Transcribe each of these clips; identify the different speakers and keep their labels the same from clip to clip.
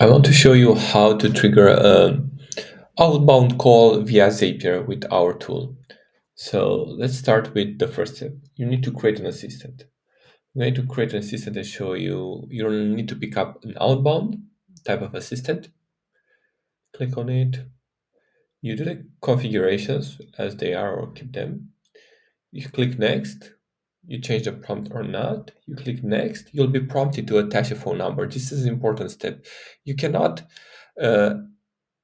Speaker 1: I want to show you how to trigger an outbound call via Zapier with our tool. So let's start with the first step. You need to create an assistant. I'm going to create an assistant and show you. You need to pick up an outbound type of assistant. Click on it. You do the configurations as they are or keep them. You click next you change the prompt or not, you click next, you'll be prompted to attach a phone number. This is an important step. You cannot uh,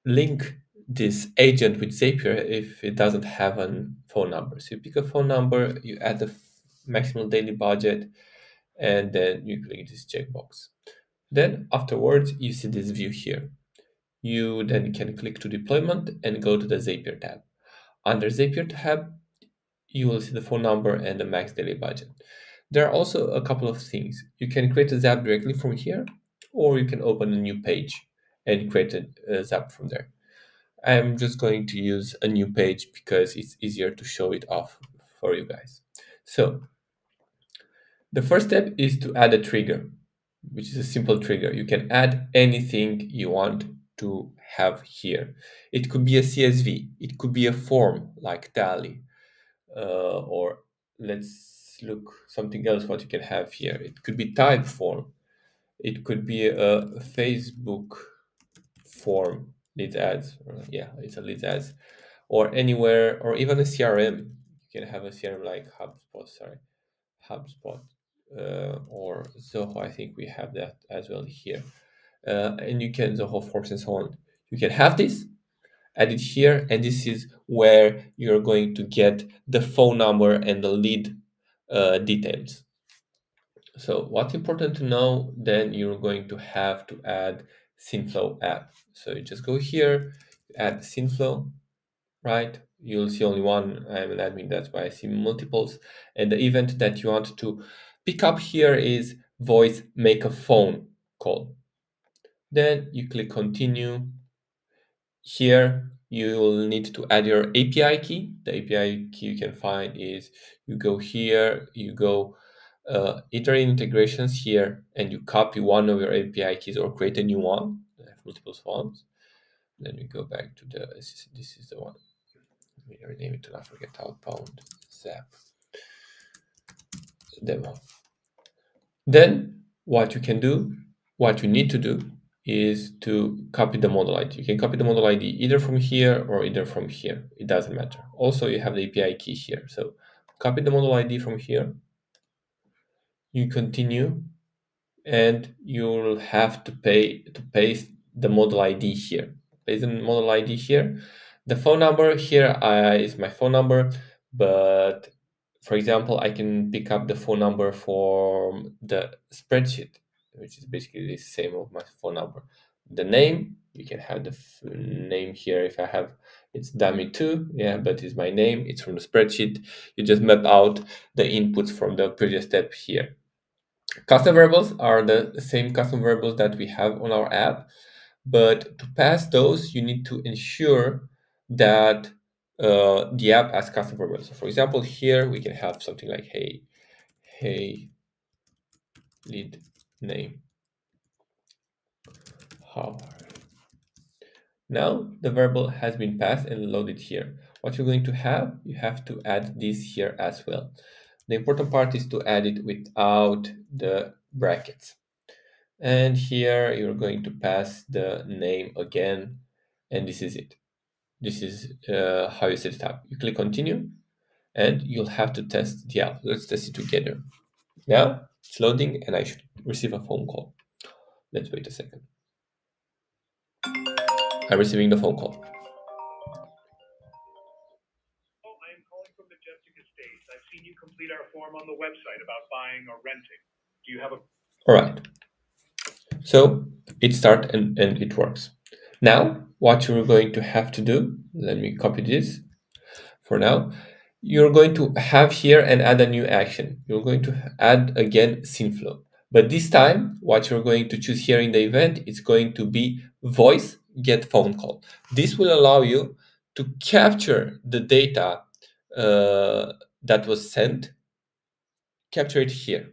Speaker 1: link this agent with Zapier if it doesn't have a phone number. So you pick a phone number, you add the maximum daily budget, and then you click this checkbox. Then afterwards, you see this view here. You then can click to deployment and go to the Zapier tab. Under Zapier tab, you will see the phone number and the max daily budget. There are also a couple of things. You can create a Zap directly from here, or you can open a new page and create a, Zap from there. I'm just going to use a new page because it's easier to show it off for you guys. So the first step is to add a trigger, which is a simple trigger. You can add anything you want to have here. It could be a CSV, it could be a form like Tally, uh, or let's look something else what you can have here. It could be Typeform. It could be a Facebook form leads ads. yeah, it's a leads ads, or anywhere, or even a CRM. You can have a CRM like HubSpot. Sorry, HubSpot uh, or Zoho. I think we have that as well here, uh, and you can Zoho Forms and so on. You can have this add it here and this is where you're going to get the phone number and the lead uh, details. So what's important to know then you're going to have to add Synthflow app. So you just go here add Synthflow right? You'll see only one i'm an admin that's why i see multiples. And the event that you want to pick up here is voice make a phone call. Then you click continue here you will need to add your API key. The API key you can find is you go here, you go uh, iterate integrations here, and you copy one of your API keys or create a new one. I have multiple forms. Then we go back to the, this is, this is the one. Let me rename it to not forget outbound zap demo. Then what you can do, what you need to do is to copy the model ID. You can copy the model ID either from here or either from here. It doesn't matter. Also, you have the API key here. So copy the model ID from here. You continue and you'll have to pay to paste the model ID here. Paste the model ID here. The phone number here uh, is my phone number, but for example, I can pick up the phone number from the spreadsheet which is basically the same of my phone number. The name, you can have the name here if I have it's dummy2, yeah, but it's my name, it's from the spreadsheet. You just map out the inputs from the previous step here. Custom variables are the same custom variables that we have on our app, but to pass those, you need to ensure that uh, the app has custom variables. So for example, here we can have something like, hey, hey, lead name. How? Now the variable has been passed and loaded here. What you're going to have, you have to add this here as well. The important part is to add it without the brackets. And here you're going to pass the name again, and this is it. This is uh, how you set it up. You click continue, and you'll have to test the app. Let's test it together. Now it's loading and I should receive a phone call. Let's wait a second. I'm receiving the phone call.
Speaker 2: Oh, I am calling from Majestic Estates. I've seen you complete our form on the website about buying or renting. Do you have a...
Speaker 1: All right. So it starts and, and it works. Now, what you're going to have to do, let me copy this for now you're going to have here and add a new action. You're going to add again Synthflow. But this time, what you're going to choose here in the event is going to be voice get phone call. This will allow you to capture the data uh, that was sent, capture it here.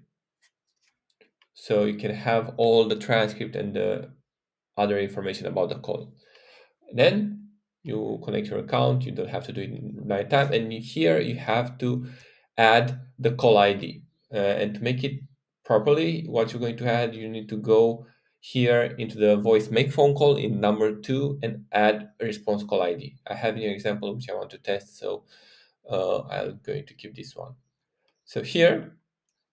Speaker 1: So you can have all the transcript and the other information about the call. Then you connect your account. You don't have to do it night time. And here you have to add the call ID. Uh, and to make it properly, what you're going to add, you need to go here into the voice make phone call in number two and add response call ID. I have an example which I want to test, so uh, I'm going to keep this one. So here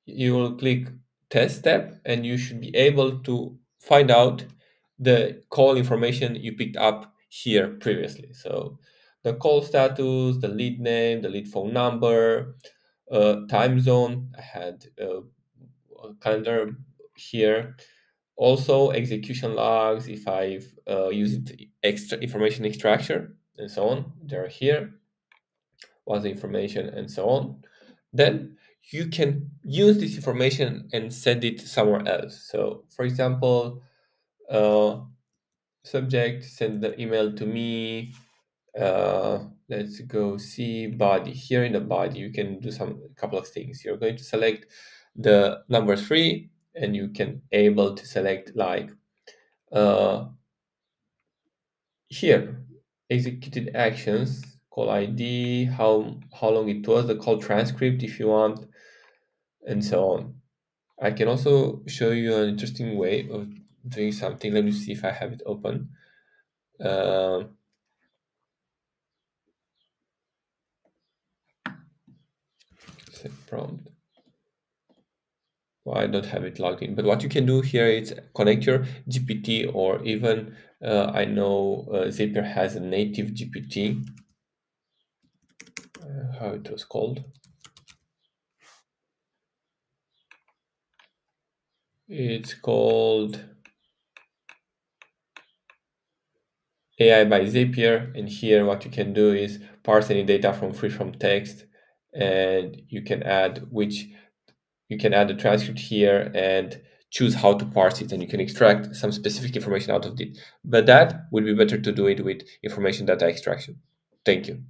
Speaker 1: you will click test tab and you should be able to find out the call information you picked up here previously. So the call status, the lead name, the lead phone number, uh, time zone. I had uh, a calendar here. Also execution logs if I've uh, used extra information extraction and so on. They're here. Was the information and so on. Then you can use this information and send it somewhere else. So, for example, uh, subject send the email to me. Uh, let's go see body. Here in the body, you can do some couple of things. You're going to select the number three, and you can able to select like uh, here executed actions call ID, how how long it was, the call transcript if you want, and so on. I can also show you an interesting way of doing something. Let me see if I have it open. Uh, prompt. Well, I don't have it logged in, but what you can do here is connect your GPT or even uh, I know uh, Zapier has a native GPT, uh, how it was called. It's called AI by Zapier. And here what you can do is parse any data from free from text and you can add which you can add the transcript here and choose how to parse it and you can extract some specific information out of it. But that would be better to do it with information data extraction. Thank you.